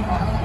好。